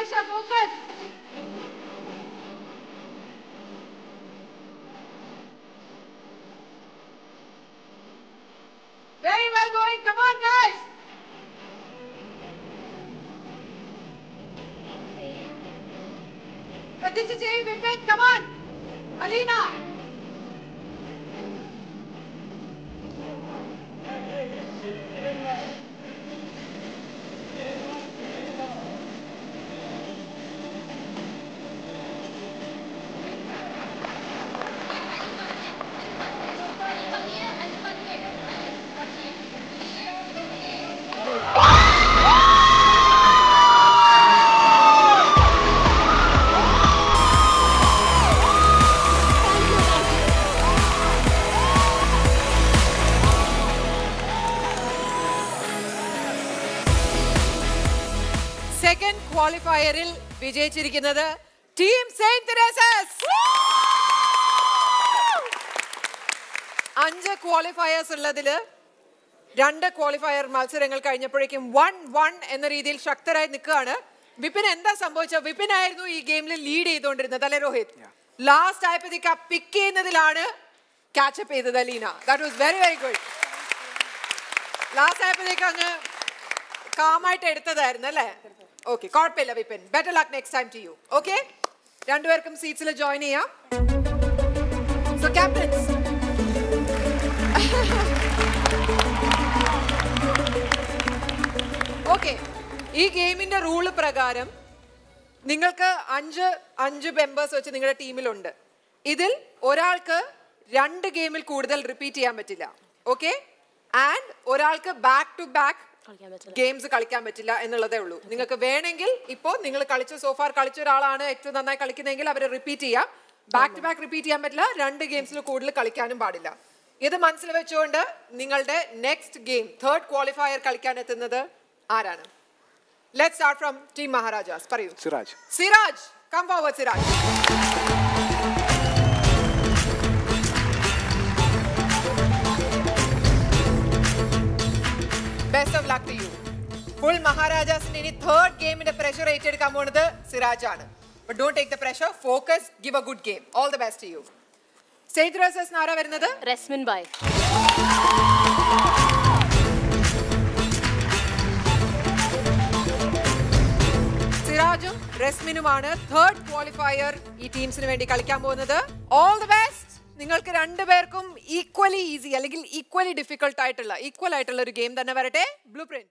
pressure, focus. Very well going. Come on, guys. But this is a Vipin. Come on. Alina. Second ക്വാളിഫയറിൽ വിജയിച്ചിരിക്കുന്നത് team Saint Teresa's അഞ്ച് qualifiers ഉള്ളതിൽ രണ്ട് qualifier മത്സരങ്ങൾ കഴിഞ്ഞപ്പോഴേക്കും one one എന്ന രീതിയിൽ ശക്തരായി നിൽക്കുകയാണ്. വിപിൻ എന്താ സംഭവിച്ചത്? വിപിൻ ആയിരുന്നു ഈ ഗെയിമിൽ ലീഡ് ചെയ്തുകൊണ്ടിരുന്നത് അല്ലെ രോഹിത്? ലാസ്റ്റ് ആയപ്പോഴത്തേക്ക് ആ പിക്ക് ചെയ്യുന്നതിലാണ് ക്യാച്ചപ്പ് ചെയ്തത് Alina. That was very very good last ആയപ്പോഴത്തേക്ക് അങ്ങ് കാമായിട്ട് എടുത്തതായിരുന്നു അല്ലേ? ഓക്കെ കുഴപ്പമില്ല Vipin. Better luck next time to you okay രണ്ടുപേർക്കും സീറ്റ്സിൽ ജോയിൻ ചെയ്യാം. സോ ക്യാപ്റ്റൻസ് ഓക്കെ ഈ ഗെയിമിന്റെ റൂൾ പ്രകാരം നിങ്ങൾക്ക് അഞ്ച് അഞ്ച് മെമ്പേഴ്സ് വെച്ച് നിങ്ങളുടെ ടീമിലുണ്ട് ഇതിൽ ഒരാൾക്ക് രണ്ട് ഗെയിമിൽ കൂടുതൽ റിപ്പീറ്റ് ചെയ്യാൻ പറ്റില്ല. ഓക്കെ ആൻഡ് ഒരാൾക്ക് ബാക്ക് ടു ബാക്ക് ഗെയിംസ് കളിക്കാൻ പറ്റില്ല എന്നുള്ളതേ ഉള്ളൂ. നിങ്ങൾക്ക് വേണമെങ്കിൽ ഇപ്പോൾ നിങ്ങൾ കളിച്ച സോഫാർ കളിച്ച ഒരാളാണ് ഏറ്റവും നന്നായി കളിക്കുന്നതെങ്കിൽ അവരെ റിപ്പീറ്റ് ചെയ്യാം. ബാക്ക് ടു ബാക്ക് റിപ്പീറ്റ് ചെയ്യാൻ പറ്റില്ല. രണ്ട് ഗെയിംസിൽ കൂടുതൽ കളിക്കാനും പാടില്ല. ഇത് മനസ്സിൽ വെച്ചുകൊണ്ട് നിങ്ങളുടെ നെക്സ്റ്റ് ഗെയിം തേർഡ് ക്വാളിഫയർ കളിക്കാൻ എത്തുന്നത് ആരാണ്? Let start from team Maharajas പറയൂ. Siraj Siraj come forward Siraj best of luck to you full മഹാരാജാസിന്റെ ഇനി തേർഡ് ഗെയിമിന്റെ പ്രഷർ ഏറ്റെടുക്കാൻ പോണത് സിറാജ് ആണ് but don't take the pressure focus give a good game all the best to you Syed റസസ് ആരാ വരുന്നത്? റസ്മിൻ ബായ് സിറാജും റെസ്മിനുമാണ് തേർഡ് ക്വാളിഫയർ ഈ ടീംസിന് വേണ്ടി കളിക്കാൻ പോകുന്നത്. ഓൾ ദ ബെസ്റ്റ് നിങ്ങൾക്ക് രണ്ടുപേർക്കും ഈക്വലി ഈസി അല്ലെങ്കിൽ ഈക്വലി ഡിഫിക്കൽട്ട് ആയിട്ടുള്ള ഈക്വൽ ആയിട്ടുള്ള ഒരു ഗെയിം തന്നെ വരട്ടെ. Blue print